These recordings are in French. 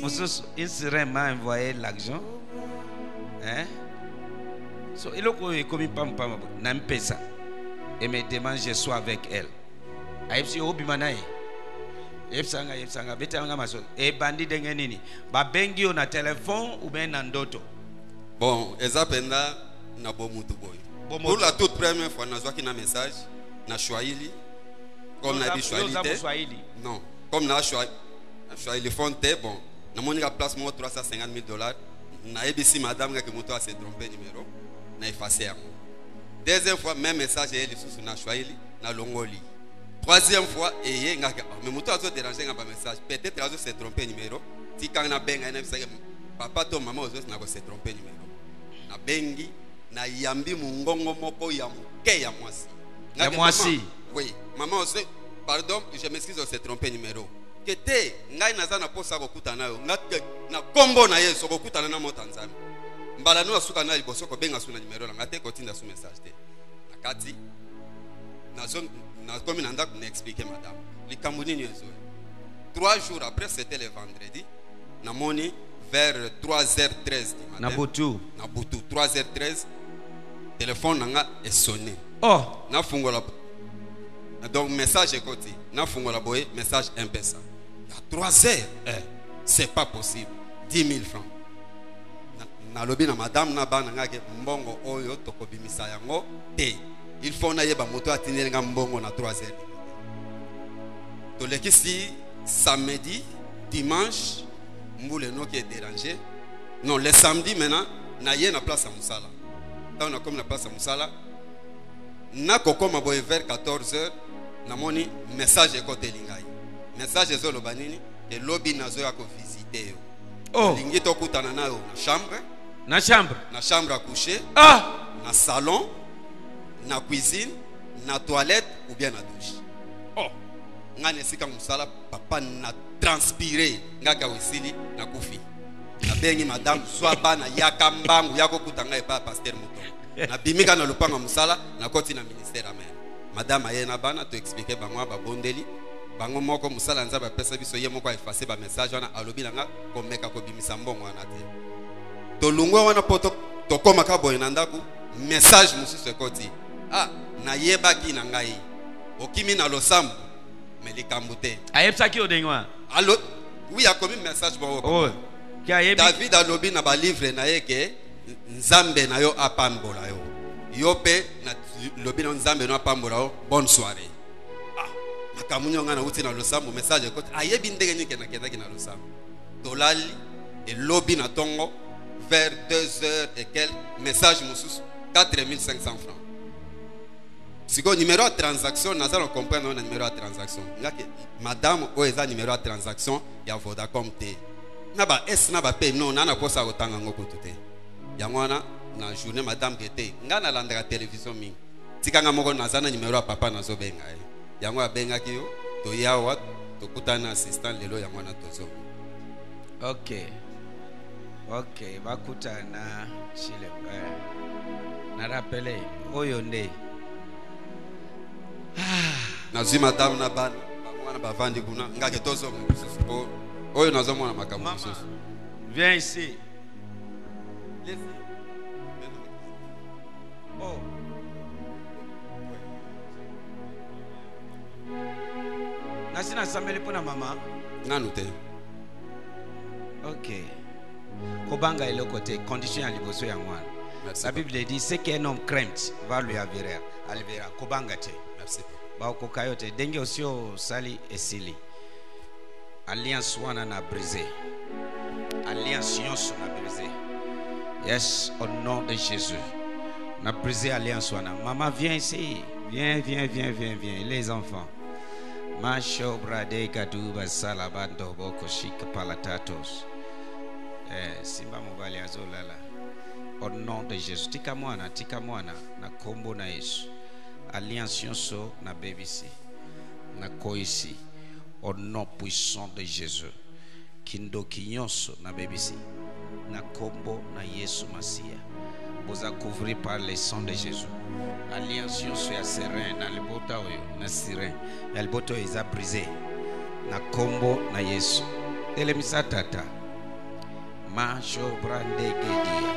mosusu, Israël m'a envoyé l'argent. Hein? So, il a commis pam pam na mpesa. Et me demande je sois avec elle. Aipsi. Yepsanga yepsanga betanga maso. E bandi denge nini? Ba bengi yo na téléphone ou bien na ndoto? bon eza mpenza na bomutu Bomutu. pour la toute première fois nazwaki na message na swahili comme swahili te Swahili. non comme na na swahili bon namoni ka place moko 350 000 dollars. Nayebisi madame kake moto ase trompe numéro. Na efase yango deuxième fois même message eye lisusu na swahili na longoli. Troisième fois eye ngaka mais moto azoderange nga bamessage peut-être azose trompe numéro. Tikanga nabenga ye nayebisaki papa to mama ozosi na kose trompe numéro. Nabengi nayambi mongongo moko ya moke ya mwasi Ya mwasi. "Maman, oui. Mama ose pardon je m'excuse ose trompe numéro ke te ngai naza na posa ya kokutana yo na kombo na ye sokokutana na mota nzambe mbala no asuka na liboso kobenga su na nimero na nga te kotinda su message te. Na kati nakomi na ndako na explike madame. Likambo nini ezoya trois jours après c'était le vendredi namoni vers 3h13 du matin. Na butu. na butu 3h13 telefone na nga esonne Oh, nafungola donc message ekoti nafungola boye message mpesa ya 3 heures eh, c'est pas possible. 10 000 francs. Na- nalobi na madame na bana ngake mbongo oyo tokobimisa yango te. Il faut nayeba moto atindeli nga mbongo na 3 heures tolekisi samedi dimanche mbula enoki edérange non le samedi maintenant naye na place ya mosala. Ntango nakomi na place ya mosala nakokoma boye vers 14 heures namoni message ekoteli ngai message ezoloba nini? Elobi nazoya kovisite yo. Oh, olingi tokutana na yo na chambre. Na chambre. na chambre à coucher. Ah, na salon na cuisine na toilette ou bien na douche. Oh. ngai na esika mosala papa na transpire ngaka esili nakufi. Nabengi madame swa bana yaka mbangu ya kokuta ngai epai ya paster motongo nabimi kaka na lopango ya mosala nakoti na ministère mare madame aye na bana toexplike bango babondeli bango moko mosala nzambe apesa biso ye moko aefase bamessage wana alobi na nga komeka kobimisa mbongo wana te. Tolungwe wana mpo to- tokomaka boye na ndako message mosusu ekoti. Ah nayebaki na ngai. Okimi na losambo me likambo te. Ayepsaki yo ndenge wana. wi akomi message moko Oh, david alobi na balivre na ye ke nzambe na yo apambola yo. Yo mpe na- lobi na nzambe no apambola yo bonne soirée. Ah, makambo nyonso ngai nauti na losambo? Message ekoti ayebi ndenge nini ke nakendaki na losambo? Tolali elobi na ntongo vers 2 heures et quel message mosusu 4500 francs. Sikoyo numero ya transaction naza na comprendre oyo na numero ya transaction. Madame oyo eza numero ya transaction ya vodacom te. Na ba s na ba p non na na posa ya kotanga yango kutu te yango wana na journée madame ke te ngai nalandaka télévision mingi. Tikanga moko naza na numero ya papa nazobenga ye. Yango abengaki yo toya awa tokutani na assistant lelo yango wana tozonga. Ok. Ok bakutana chile eh. narapele oyo nde? Nazwi madame na bana bango wana bavandi kuna ngake tozonga lisusu po oyo nazomona makambo mosusu. viens ici oh. nasi nasambeli mpona mama? Nanu te. Ok. Kobanga eloko te condition ya liboso yango wana Merci, la papa. bible dit ce qu'un homme crainte va lui avera alivera kobanga te. Merci bakoka yo te. Ndenge osi osali esili. Alliance wana na brise. Alliance nyonso na brise yes au nom de jésus na brise alliance wana mama viens ici viens viens viens viens viens les enfants Masho brade kaduba salabando boko shika palatatos. Eh, simba mobali azolala. Au nom de Jésus. Tika mwana, tika mwana na kombo na Yesu. Alliance na BBC. Na koisi. Au nom puissant de Jésus. Kindoki nyonso na BBC. Na kombo na Yesu Masia. Boza couvrir par le sang de Jésus. Alliance nyonso ya serein na libota oyo na sirin. Ya libota oyo eza brisé. Na kombo na Yesu. Elemisa tata. Majo brande gedia.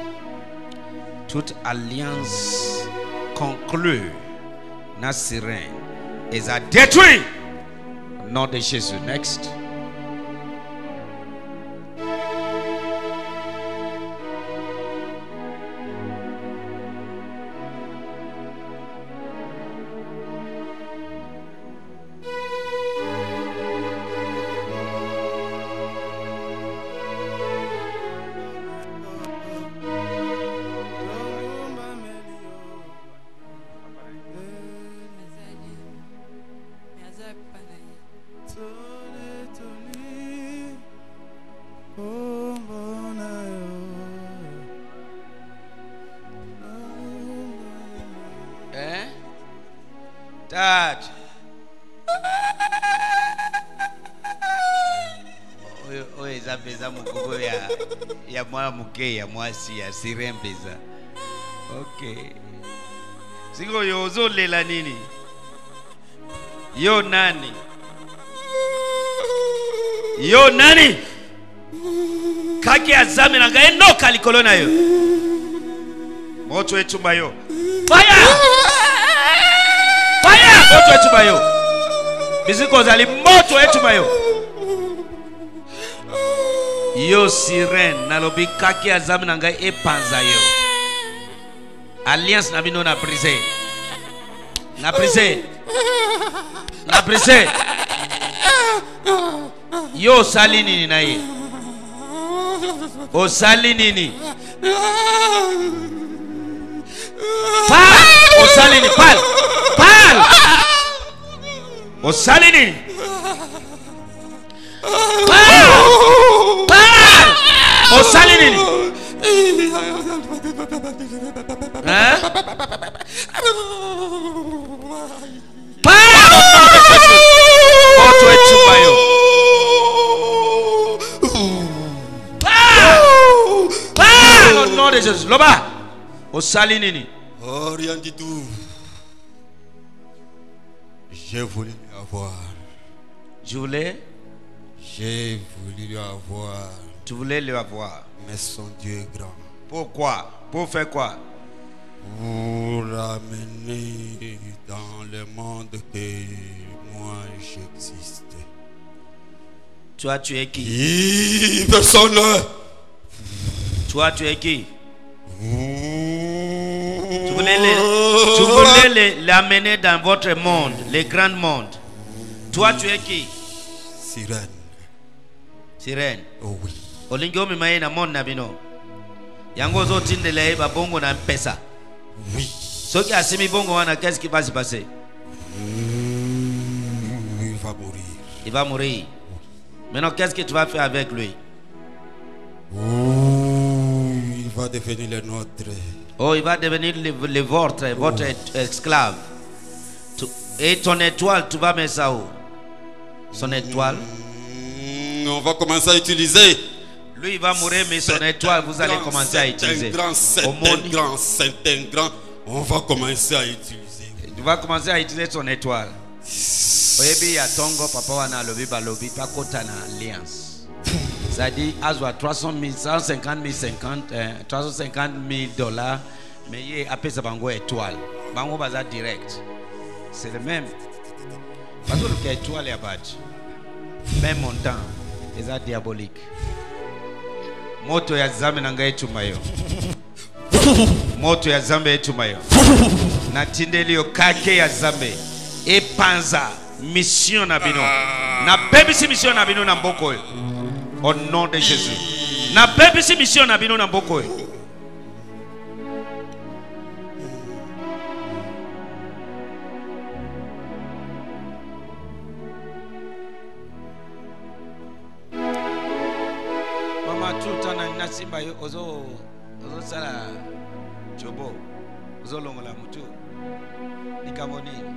Toute alliance conclue na sirin détruire. Au nom de Jésus. Next. Dad. oyo eza ya, ya mwana moke ya mwasi ya sirin ok. Sikoyo ozolela nini? Yo nani? Yo nani? Kake azame na ngai noka likolo na yo. Moto etumba yo. Fire moto etumba yo. Bisiko ozali moto etumba yo. Yo sirene nalobi kaki azami na ngai epanza yo. Alliance na bino na brise. Na brise. Na brise. Yo osali nini na ye? Osali nini? Pal osali nini? Pal ɔsane ni ɔsane ni ɔtɔ ɛtu bayɔ. Lord Jesus, lọba ɔsane ni. Ni. ɔrìyàntì tu. ìṣe fúnni. Avoir. je voulais J'ai voulu lui avoir. tu voulais le avoir Mais son Dieu est grand. pourquoi? Pour faire quoi? Pour l'amener dans le monde que moi j'existe. toi tu es qui? Qui personne toi tu es qui? Tu Tu voulais l'amener dans votre monde, les grands mondes. Toi, tu es qui? Sirène. Sirène. Oh oui. olingi omema ye na monde na bino yango ozotindela ye babongo na mpesa Oui. soki asimi bongo wana qu'est-ce qui va se passer? Il va mourir. il va mourir maintenant qu'est-ce que tu vas faire avec lui? Oh, il va devenir le nôtre. oh il va devenir le, le vôtre votre esclave Tu- et ton étoile tu vas mettre ça où? Son étoile. Mm, On va commencer à utiliser. lui il va mourir mais son étoile vous allez Grand, commencer à utiliser un grand, c'est Au un monde, grand, c'est un grand. On va commencer à utiliser. tu vas commencer à utiliser son étoile. Oyebi ya ntongo papa wana alobi balobi bakota na alliance. C'est-à-dire azwa 300 000 150 000 50 eh, 350 000 dollars mais ye apesa bango étoile. Bango baza direct. C'est le même bazoluka étoile ya bato. Même montant eza diabolique. Moto ya zambe na ngai etuma yo. Moto ya zambe etuma yo. Natindeli yo kake ya zambe. Epanza mission na bino. Nabebisi mission na bino na mboka oyo. Au nom de jésus. Nabebisi mission na bino na mboka oyo tuta na nasimba yo ozosala ozo jobo ozolongola mutu likambo nini